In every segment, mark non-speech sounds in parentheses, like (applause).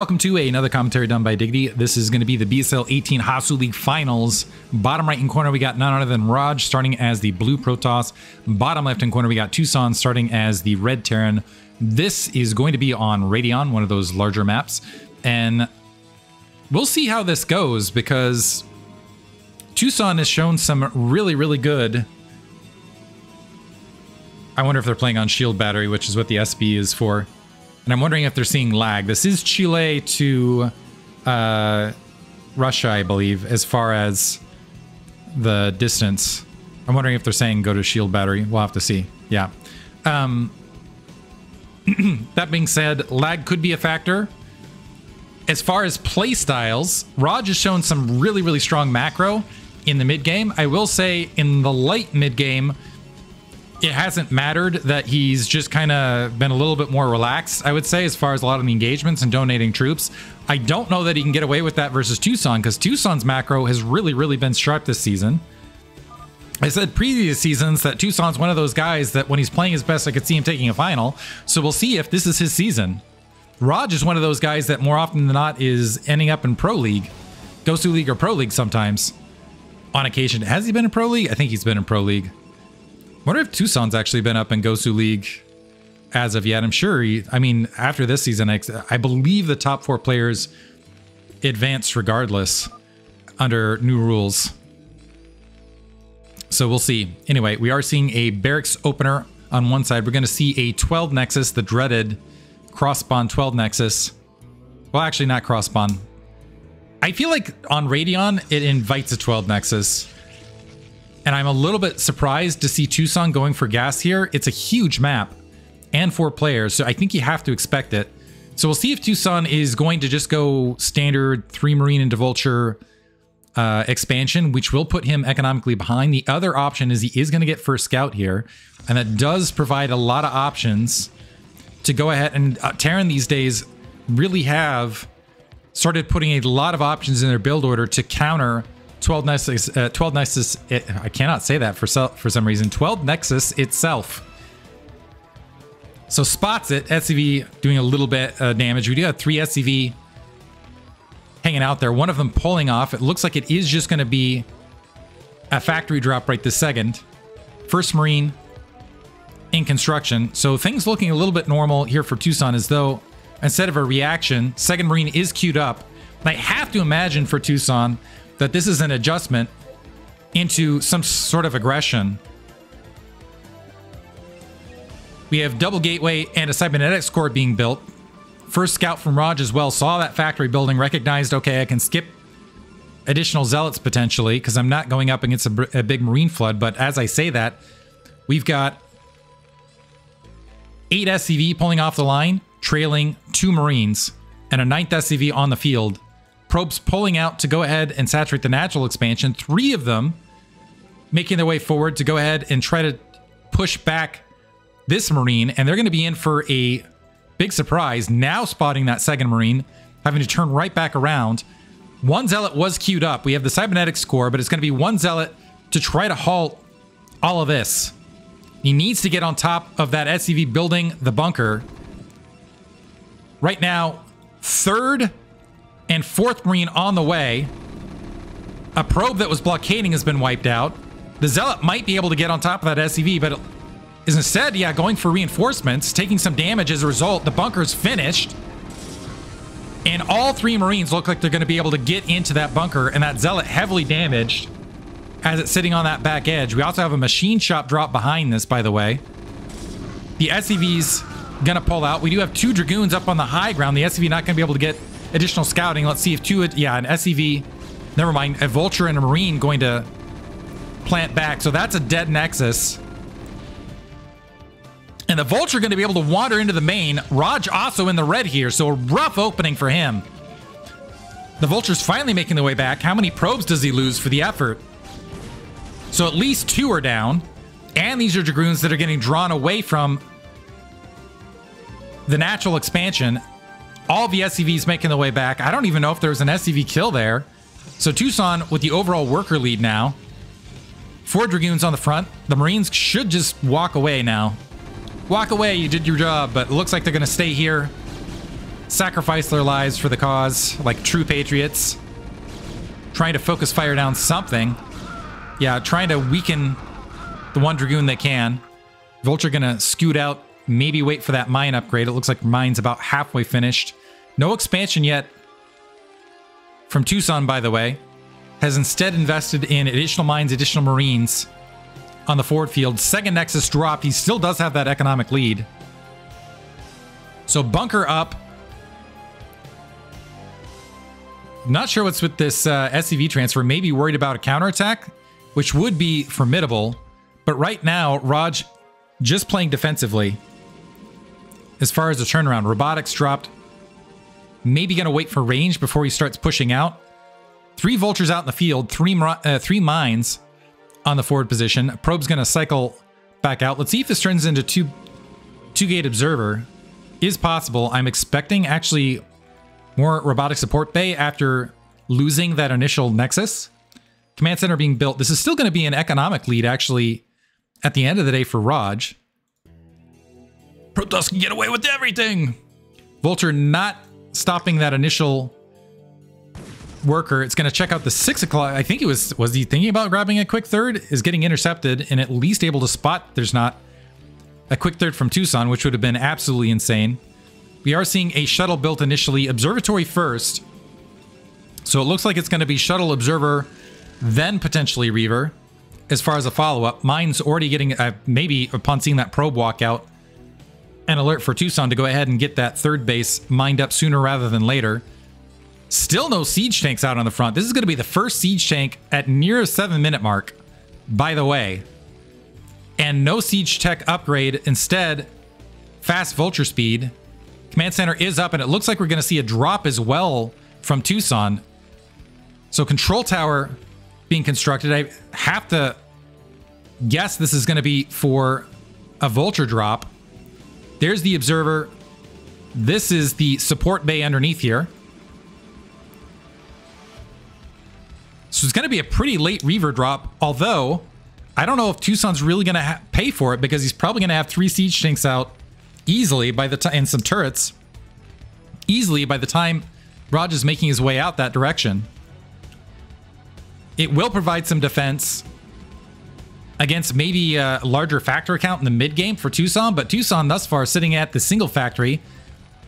Welcome to another commentary done by Diggity. This is going to be the BSL 18 Hasu League Finals. Bottom right hand corner, we got none other than Raj starting as the blue Protoss. Bottom left hand corner, we got Tousan starting as the red Terran. This is going to be on Radeon, one of those larger maps. And we'll see how this goes because Tousan has shown some really, really good. I wonder if they're playing on shield battery, which is what the SB is for. And I'm wondering if they're seeing lag. This is Chile to uh, Russia, I believe, as far as the distance. I'm wondering if they're saying go to shield battery. We'll have to see. Yeah. Um, (clears throat) that being said, lag could be a factor. As far as play styles, Raj has shown some really, really strong macro in the mid game. I will say in the light mid game, it hasn't mattered that he's just kind of been a little bit more relaxed, I would say, as far as a lot of the engagements and donating troops. I don't know that he can get away with that versus Tousan because Tousan's macro has really, really been sharp this season. I said previous seasons that Tousan's one of those guys that when he's playing his best, I could see him taking a final. So we'll see if this is his season. Raj is one of those guys that more often than not is ending up in Pro League, Gosu League or Pro League sometimes. On occasion, has he been in Pro League? I think he's been in Pro League wonder if Tousan's actually been up in Gosu League as of yet. I'm sure he, I mean, after this season, I, I believe the top four players advance regardless under new rules. So we'll see. Anyway, we are seeing a barracks opener on one side. We're going to see a 12 Nexus, the dreaded cross spawn 12 Nexus. Well, actually, not cross spawn. I feel like on Radeon, it invites a 12 Nexus. And I'm a little bit surprised to see Tousan going for gas here. It's a huge map and four players, so I think you have to expect it. So we'll see if Tousan is going to just go standard three Marine into Vulture uh, expansion, which will put him economically behind. The other option is he is going to get first scout here, and that does provide a lot of options to go ahead and uh, Terran these days really have started putting a lot of options in their build order to counter 12 Nexus, uh, 12 Nexus, it, I cannot say that for, for some reason. 12 Nexus itself. So spots it, SCV doing a little bit uh, damage. We do have three SCV hanging out there. One of them pulling off. It looks like it is just going to be a factory drop right this second. First Marine in construction. So things looking a little bit normal here for Tousan as though instead of a reaction, second Marine is queued up. And I have to imagine for Tousan that this is an adjustment into some sort of aggression. We have double gateway and a cybernetics core being built. First scout from Raj as well saw that factory building, recognized, okay, I can skip additional zealots potentially because I'm not going up against a, a big marine flood. But as I say that, we've got eight SCV pulling off the line, trailing two marines, and a ninth SCV on the field probes pulling out to go ahead and saturate the natural expansion. Three of them making their way forward to go ahead and try to push back this Marine. And they're going to be in for a big surprise. Now spotting that second Marine, having to turn right back around. One Zealot was queued up. We have the Cybernetics core, but it's going to be one Zealot to try to halt all of this. He needs to get on top of that SCV building the bunker. Right now, third and 4th Marine on the way. A probe that was blockading has been wiped out. The Zealot might be able to get on top of that SCV, but is instead, yeah, going for reinforcements, taking some damage as a result. The bunker's finished. And all three Marines look like they're going to be able to get into that bunker, and that Zealot heavily damaged as it's sitting on that back edge. We also have a machine shop drop behind this, by the way. The SCV's gonna pull out. We do have two Dragoons up on the high ground. The SCV not gonna be able to get additional scouting. Let's see if two, yeah, an SCV, never mind, a Vulture and a Marine going to plant back. So that's a dead Nexus. And the Vulture going to be able to wander into the main. Raj also in the red here, so a rough opening for him. The Vulture's finally making the way back. How many probes does he lose for the effort? So at least two are down. And these are Dragoons that are getting drawn away from the natural expansion all the SCVs making the way back. I don't even know if there was an SCV kill there. So Tousan with the overall worker lead now. Four Dragoons on the front. The Marines should just walk away now. Walk away, you did your job, but it looks like they're going to stay here sacrifice their lives for the cause, like true patriots. Trying to focus fire down something. Yeah, trying to weaken the one Dragoon they can. Vulture gonna scoot out, maybe wait for that mine upgrade. It looks like mine's about halfway finished. No expansion yet from Tousan, by the way. Has instead invested in additional mines, additional marines on the forward field. Second Nexus dropped. He still does have that economic lead. So bunker up. Not sure what's with this uh, SCV transfer. Maybe worried about a counterattack, which would be formidable. But right now, Raj just playing defensively. As far as the turnaround, robotics dropped. Maybe going to wait for range before he starts pushing out. Three vultures out in the field, three uh, three mines on the forward position. Probe's going to cycle back out. Let's see if this turns into two two gate observer. Is possible. I'm expecting actually more robotic support bay after losing that initial nexus. Command center being built. This is still going to be an economic lead actually at the end of the day for Raj. Protoss can get away with everything. Vulture not stopping that initial worker. It's going to check out the six o'clock. I think it was, was he thinking about grabbing a quick third? Is getting intercepted and at least able to spot there's not a quick third from Tousan, which would have been absolutely insane. We are seeing a shuttle built initially, observatory first. So it looks like it's going to be shuttle observer, then potentially Reaver. As far as a follow-up, mine's already getting, uh, maybe upon seeing that probe walk out, an alert for Tousan to go ahead and get that third base mined up sooner rather than later. Still no siege tanks out on the front. This is going to be the first siege tank at near a seven minute mark, by the way. And no siege tech upgrade. Instead, fast vulture speed. Command center is up, and it looks like we're going to see a drop as well from Tousan. So control tower being constructed. I have to guess this is going to be for a vulture drop. There's the observer. This is the support bay underneath here. So it's going to be a pretty late Reaver drop, although I don't know if Tousan's really going to pay for it because he's probably going to have three siege tanks out easily by the time, and some turrets, easily by the time Raj is making his way out that direction. It will provide some defense against maybe a larger factor count in the mid game for Tousan, but Tousan thus far sitting at the single factory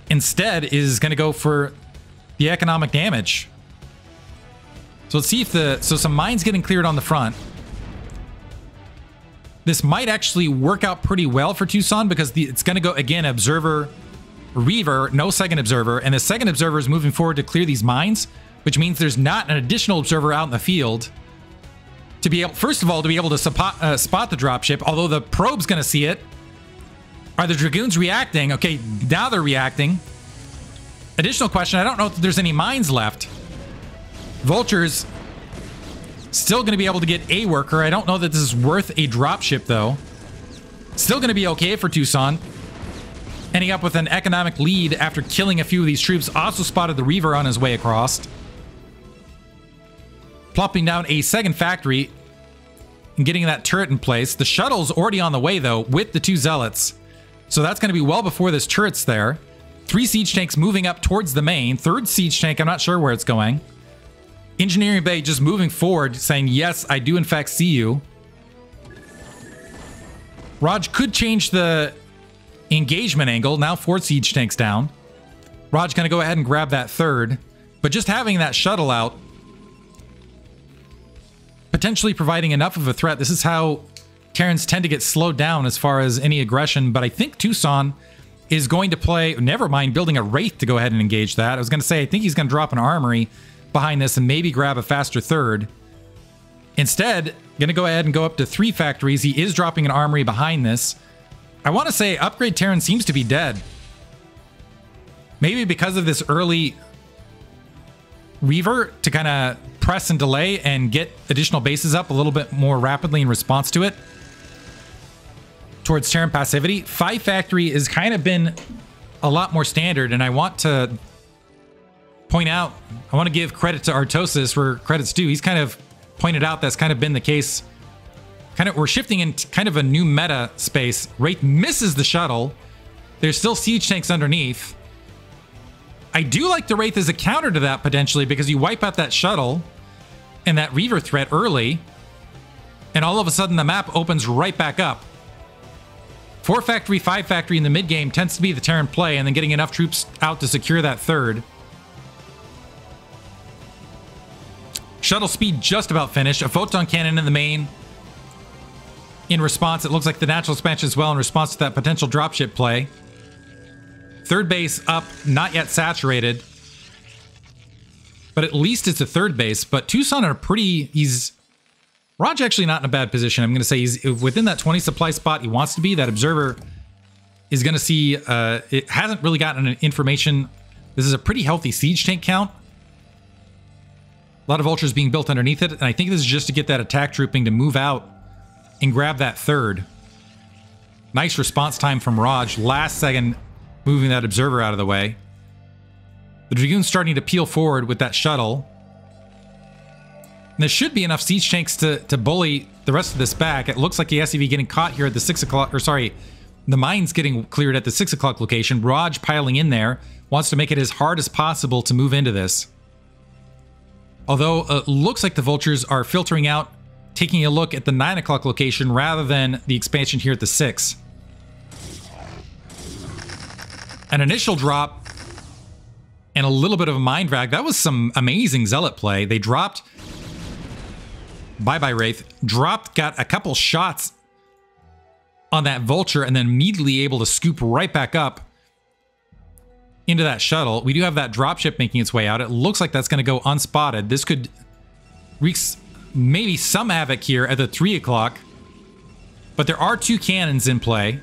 instead is going to go for the economic damage. So let's see if the... So some mines getting cleared on the front. This might actually work out pretty well for Tousan because the, it's going to go, again, Observer, Reaver, no second Observer. And the second Observer is moving forward to clear these mines, which means there's not an additional Observer out in the field to be able, first of all, to be able to spot, uh, spot the dropship, although the probe's going to see it. Are the Dragoons reacting? Okay, now they're reacting. Additional question, I don't know if there's any mines left. Vulture's still going to be able to get a worker. I don't know that this is worth a dropship, though. Still going to be okay for Tousan. Ending up with an economic lead after killing a few of these troops. Also spotted the Reaver on his way across. Plopping down a second factory and getting that turret in place. The shuttle's already on the way, though, with the two Zealots. So that's going to be well before this turret's there. Three siege tanks moving up towards the main. Third siege tank, I'm not sure where it's going. Engineering Bay just moving forward, saying, yes, I do in fact see you. Raj could change the engagement angle. Now four siege tanks down. Raj going to go ahead and grab that third. But just having that shuttle out, potentially providing enough of a threat. This is how Terrans tend to get slowed down as far as any aggression. But I think Tousan is going to play, never mind building a Wraith to go ahead and engage that. I was going to say, I think he's going to drop an Armory behind this and maybe grab a faster third. Instead, going to go ahead and go up to three factories. He is dropping an armory behind this. I want to say Upgrade Terran seems to be dead. Maybe because of this early Reaver to kind of press and delay and get additional bases up a little bit more rapidly in response to it towards Terran passivity. Five Factory has kind of been a lot more standard, and I want to point out, I want to give credit to Artosis where credit's due. He's kind of pointed out that's kind of been the case. Kind of, we're shifting into kind of a new meta space. Wraith misses the shuttle. There's still siege tanks underneath. I do like the Wraith as a counter to that potentially because you wipe out that shuttle and that Reaver threat early, and all of a sudden the map opens right back up. Four factory, five factory in the mid game tends to be the Terran play, and then getting enough troops out to secure that third. Shuttle speed just about finished. A photon cannon in the main. In response, it looks like the natural expansion as well in response to that potential dropship play. Third base up, not yet saturated. But at least it's a third base. But Tousan are pretty... He's... Raj actually not in a bad position. I'm going to say he's within that 20 supply spot he wants to be. That observer is going to see... Uh, it hasn't really gotten an information. This is a pretty healthy siege tank count. A lot of vultures being built underneath it. And I think this is just to get that attack trooping to move out and grab that third. Nice response time from Raj. Last second moving that observer out of the way. The Dragoon's starting to peel forward with that shuttle. And there should be enough siege tanks to, to bully the rest of this back. It looks like the SCV getting caught here at the 6 o'clock, or sorry, the mine's getting cleared at the 6 o'clock location. Raj piling in there, wants to make it as hard as possible to move into this. Although it looks like the vultures are filtering out, taking a look at the 9 o'clock location rather than the expansion here at the 6. An initial drop and a little bit of a mine drag. That was some amazing Zealot play. They dropped... Bye-bye, Wraith. Dropped, got a couple shots on that Vulture, and then immediately able to scoop right back up into that shuttle. We do have that dropship making its way out. It looks like that's going to go unspotted. This could wreak maybe some havoc here at the 3 o'clock. But there are two cannons in play.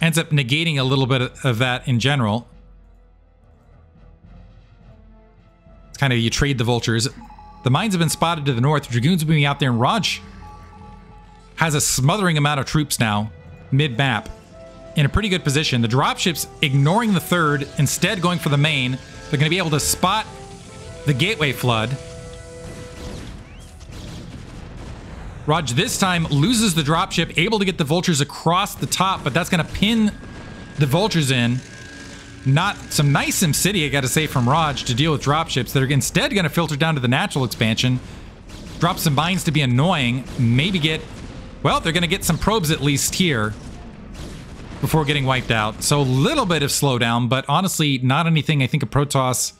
Ends up negating a little bit of that in general. It's kind of you trade the vultures. The mines have been spotted to the north. Dragoons moving out there, and Raj has a smothering amount of troops now, mid-map, in a pretty good position. The dropships ignoring the third, instead going for the main. They're going to be able to spot the gateway flood. Raj this time loses the dropship, able to get the vultures across the top, but that's going to pin the vultures in. Not some nice Sim City, I got to say, from Raj to deal with dropships that are instead going to filter down to the natural expansion. Drop some mines to be annoying. Maybe get... Well, they're going to get some probes at least here before getting wiped out. So a little bit of slowdown, but honestly, not anything I think a Protoss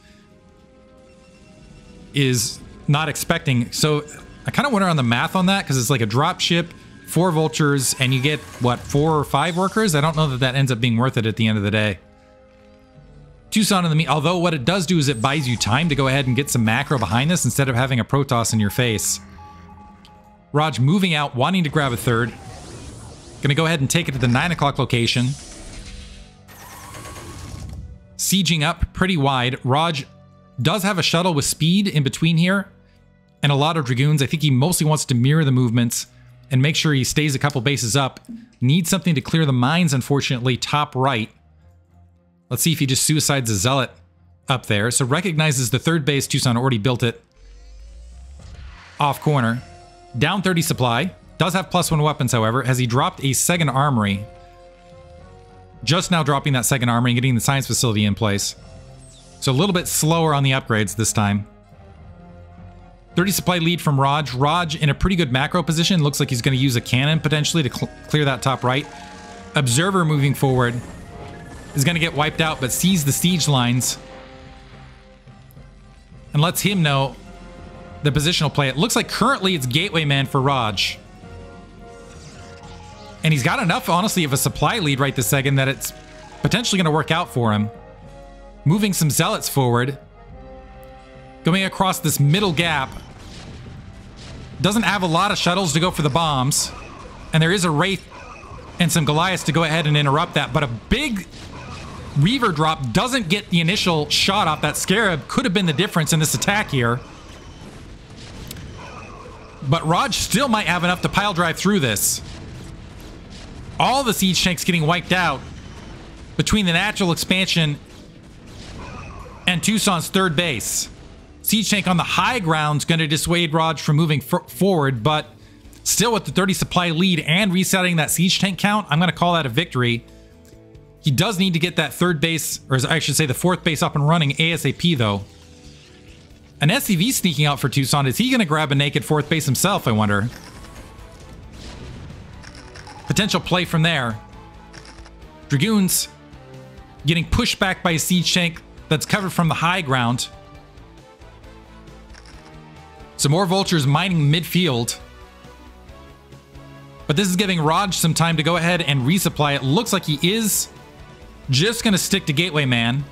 is not expecting. So I kind of wonder on the math on that because it's like a drop ship, four vultures, and you get, what, four or five workers? I don't know that that ends up being worth it at the end of the day. Tousan in the meat, although what it does do is it buys you time to go ahead and get some macro behind this instead of having a Protoss in your face. Raj moving out, wanting to grab a third. Gonna go ahead and take it to the 9 o'clock location. Sieging up pretty wide. Raj does have a shuttle with speed in between here and a lot of Dragoons. I think he mostly wants to mirror the movements and make sure he stays a couple bases up. Needs something to clear the mines, unfortunately, top right. Let's see if he just suicides a Zealot up there. So recognizes the third base. Tousan already built it. Off corner. Down 30 supply. Does have plus one weapons, however. Has he dropped a second armory? Just now dropping that second armory and getting the science facility in place. So a little bit slower on the upgrades this time. 30 supply lead from Raj. Raj in a pretty good macro position. Looks like he's going to use a cannon potentially to cl clear that top right. Observer moving forward is going to get wiped out, but sees the siege lines and lets him know the positional play. It looks like currently it's Gateway Man for Raj. And he's got enough, honestly, of a supply lead right this second that it's potentially going to work out for him. Moving some Zealots forward. Going across this middle gap. Doesn't have a lot of shuttles to go for the bombs. And there is a Wraith and some Goliaths to go ahead and interrupt that. But a big Reaver drop doesn't get the initial shot off. That Scarab could have been the difference in this attack here. But Raj still might have enough to pile drive through this. All the siege tanks getting wiped out between the natural expansion and Tousan's third base. Siege tank on the high ground is going to dissuade Raj from moving forward, but still with the 30 supply lead and resetting that siege tank count, I'm going to call that a victory. He does need to get that third base, or I should say the fourth base up and running ASAP though. An SCV sneaking out for Tousan. Is he going to grab a naked fourth base himself, I wonder? Potential play from there. Dragoons getting pushed back by a siege tank that's covered from the high ground. Some more vultures mining midfield. But this is giving Raj some time to go ahead and resupply. It looks like he is just going to stick to Gateway Man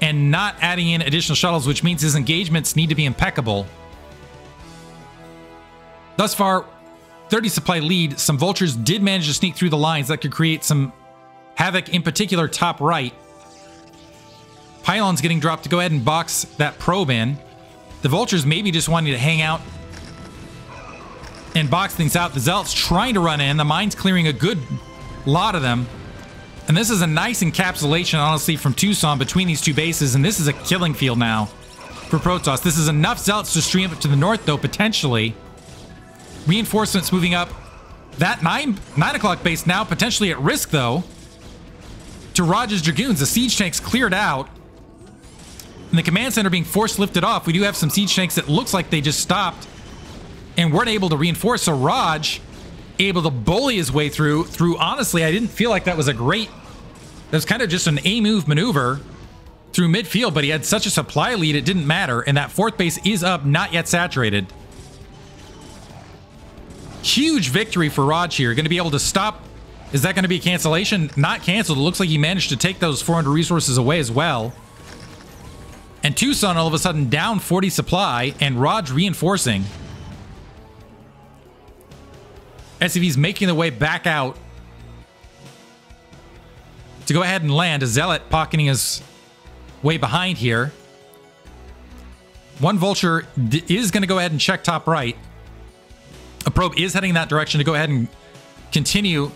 and not adding in additional shuttles, which means his engagements need to be impeccable. Thus far, 30 supply lead. Some vultures did manage to sneak through the lines that could create some havoc, in particular top right. Pylons getting dropped to go ahead and box that probe in. The vultures maybe just wanting to hang out and box things out. The zealots trying to run in. The mine's clearing a good lot of them. And this is a nice encapsulation, honestly, from Tousan between these two bases. And this is a killing field now for Protoss. This is enough zealots to stream up to the north, though, potentially. Reinforcements moving up. That 9, nine o'clock base now potentially at risk, though, to Raj's Dragoons. The siege tanks cleared out. And the command center being force lifted off. We do have some siege tanks that looks like they just stopped and weren't able to reinforce. So Raj able to bully his way through. Through honestly, I didn't feel like that was a great. That was kind of just an A move maneuver through midfield, but he had such a supply lead, it didn't matter. And that fourth base is up, not yet saturated. Huge victory for Raj here. Going to be able to stop. Is that going to be cancellation? Not canceled. It looks like he managed to take those 400 resources away as well. And Tousan all of a sudden down 40 supply and Raj reinforcing. SCV's making their way back out to go ahead and land. A Zealot pocketing his way behind here. One Vulture is going to go ahead and check top right. A probe is heading that direction to go ahead and continue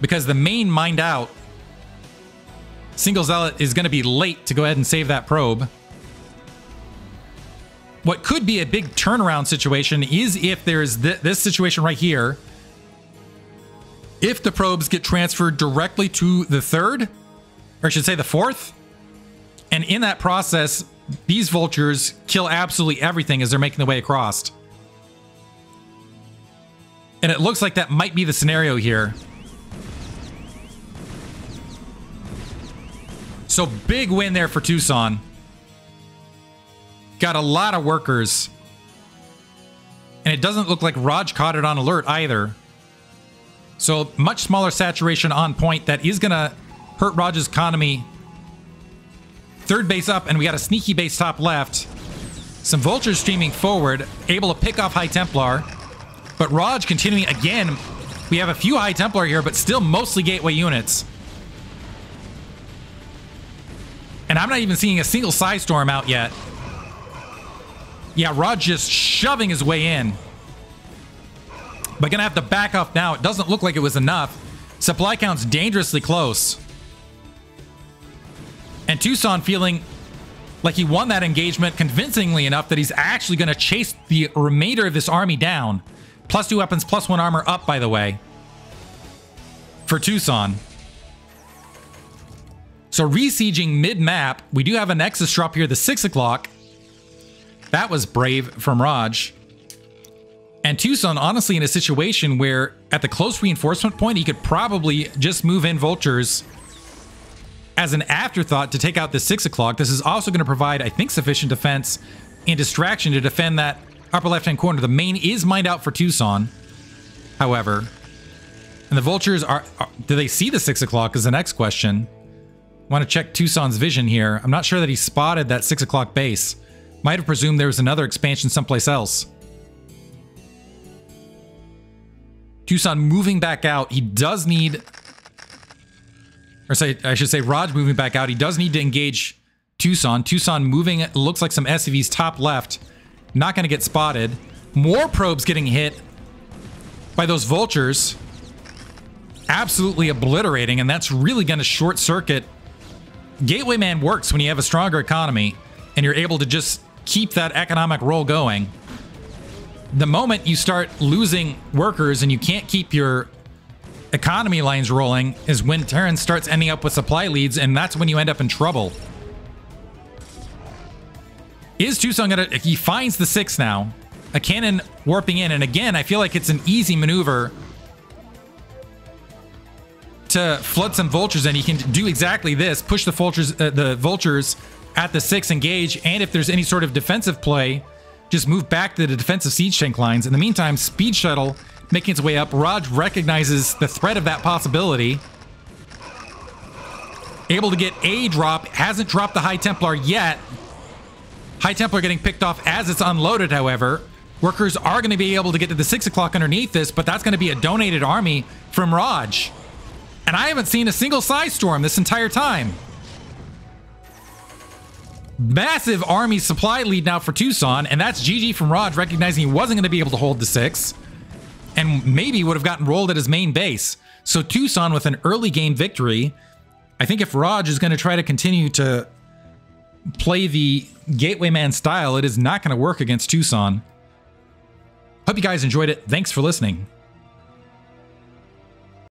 because the main mined out Single Zealot is going to be late to go ahead and save that probe. What could be a big turnaround situation is if there's th this situation right here. If the probes get transferred directly to the third, or I should say the fourth, and in that process, these vultures kill absolutely everything as they're making their way across. And it looks like that might be the scenario here. So big win there for Tousan. Got a lot of workers. And it doesn't look like Raj caught it on alert either. So much smaller saturation on point that is going to hurt Raj's economy. Third base up, and we got a sneaky base top left. Some vultures streaming forward, able to pick off High Templar. But Raj continuing again. We have a few High Templar here, but still mostly gateway units. And I'm not even seeing a single Psystorm out yet. Yeah, Rod just shoving his way in. But gonna have to back off now. It doesn't look like it was enough. Supply count's dangerously close. And Tousan feeling like he won that engagement convincingly enough that he's actually going to chase the remainder of this army down. Plus two weapons, plus one armor up, by the way. For Tucson. So resieging mid-map, we do have a Nexus drop here, the 6 o'clock. That was brave from Raj. And Tousan, honestly, in a situation where at the close reinforcement point, he could probably just move in Vultures as an afterthought to take out the 6 o'clock. This is also going to provide, I think, sufficient defense and distraction to defend that upper left-hand corner. The main is mined out for Tousan, however. And the Vultures are, are do they see the 6 o'clock is the next question. Want to check Tousan's vision here. I'm not sure that he spotted that 6 o'clock base. Might have presumed there was another expansion someplace else. Tousan moving back out. He does need... Or say, I should say Raj moving back out. He does need to engage Tousan. Tousan moving, looks like some SCV's top left. Not going to get spotted. More probes getting hit by those vultures. Absolutely obliterating, and that's really going to short circuit Gateway Man works when you have a stronger economy and you're able to just keep that economic roll going. The moment you start losing workers and you can't keep your economy lines rolling is when Terran starts ending up with supply leads, and that's when you end up in trouble. Is Tousan gonna... He finds the six now. A cannon warping in, and again, I feel like it's an easy maneuver to flood some vultures, and he can do exactly this: push the vultures, uh, the vultures at the six, engage, and if there's any sort of defensive play, just move back to the defensive siege tank lines. In the meantime, speed shuttle making its way up. Raj recognizes the threat of that possibility. Able to get a drop, hasn't dropped the High Templar yet. High Templar getting picked off as it's unloaded, however. Workers are going to be able to get to the 6 o'clock underneath this, but that's going to be a donated army from Raj. And I haven't seen a single Psystorm this entire time. Massive army supply lead now for Tousan, and that's GG from Raj recognizing he wasn't going to be able to hold the 6 and maybe would have gotten rolled at his main base. So Tousan with an early game victory. I think if Raj is going to try to continue to play the Gateway Man style, it is not going to work against Tucson. Hope you guys enjoyed it. Thanks for listening.